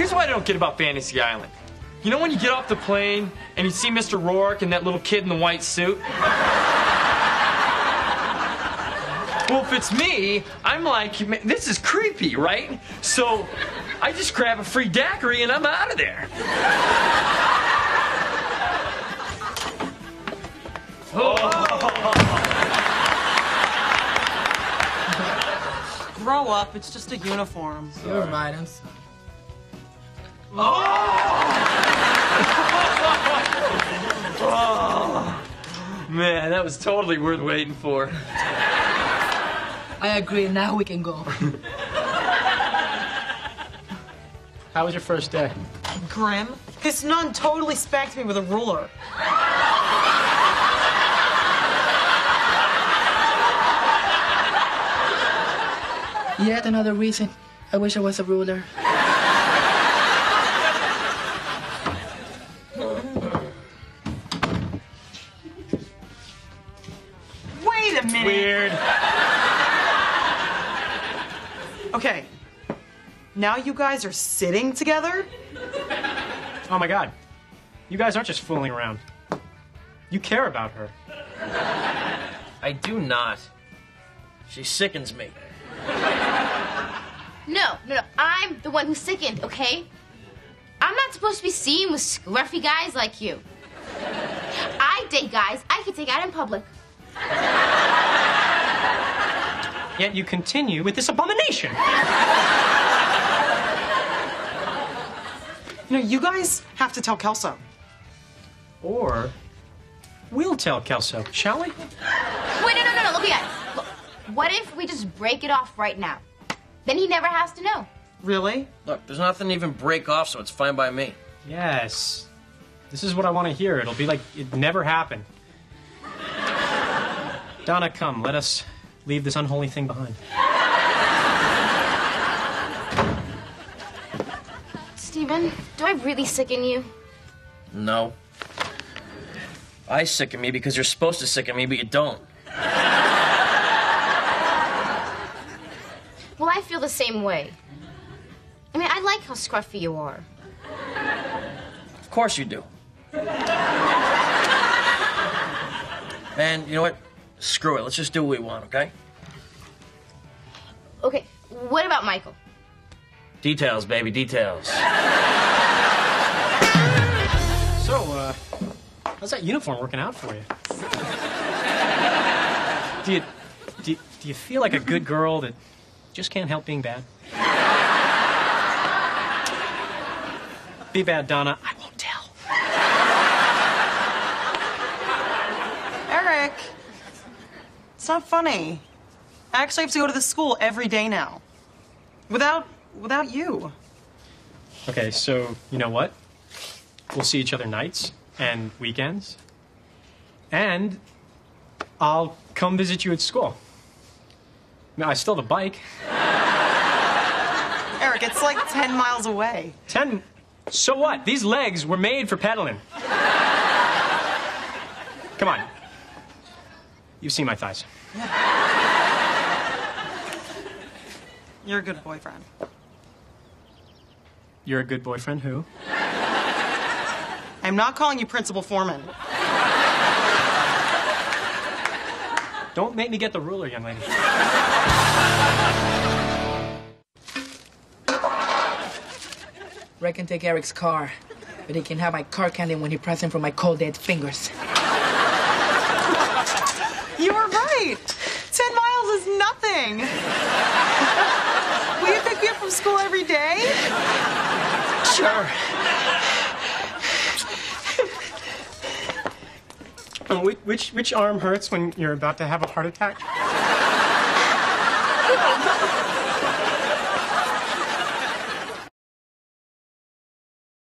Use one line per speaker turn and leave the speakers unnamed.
Here's what I don't get about Fantasy Island. You know when you get off the plane and you see Mr. Rourke and that little kid in the white suit? Well, if it's me, I'm like, "Man, this is creepy, right? So I just grab a free daiquiri and I'm out of there.
Grow up. It's just a uniform.
Never mind. I'm sorry. Oh!
Man, that was totally worth waiting for.
I agree. Now we can go.
How was your first day?
Grim. This nun totally spanked me with a ruler.
Yet another reason. I wish I was a ruler.
Wait a minute.
Weird.
Okay. Now you guys are sitting together?
Oh my god. You guys aren't just fooling around. You care about her.
I do not. She sickens me.
No, no, no. I'm the one who's sickened, okay? I'm not supposed to be seen with scruffy guys like you. I date guys I can take out in public.
Yet you continue with this abomination.
You know, you guys have to tell Kelso.
Or we'll tell Kelso, shall we?
Wait, no, no, no, no. Look, guys. Look, what if we just break it off right now? Then he never has to know.
Really?
Look, there's nothing to even break off, so it's fine by me.
Yes. This is what I want to hear. It'll be like it never happened. Donna, come. Let us leave this unholy thing behind.
Stephen, do I really sicken you?
No. I sicken me because you're supposed to sicken me, but you don't.
Well, I feel the same way. I mean, I like how scruffy you are.
Of course you do. and you know what? Screw it. Let's just do what we want, okay?
Okay, what about Michael?
Details, baby, details.
So, uh, how's that uniform working out for you? Do you, do you, do you feel like a good girl that just can't help being bad? Be bad, Donna. I won't tell.
Eric. It's not funny. I actually have to go to the school every day now. Without without you.
Okay, so you know what? We'll see each other nights and weekends. And I'll come visit you at school. Now, I still have a bike.
Eric, it's like 10 miles away.
Ten. So what? These legs were made for pedaling. Come on. You've seen my thighs.
You're a good boyfriend.
You're a good boyfriend who?
I'm not calling you Principal Forman.
Don't make me get the ruler, young lady.
Ray can take Eric's car, but he can have my car candy when he present from my cold dead fingers.
You were right. 10 miles is nothing. Will you pick me up from school every day?
Sure. Oh, which, which which arm hurts when you're about to have a heart attack?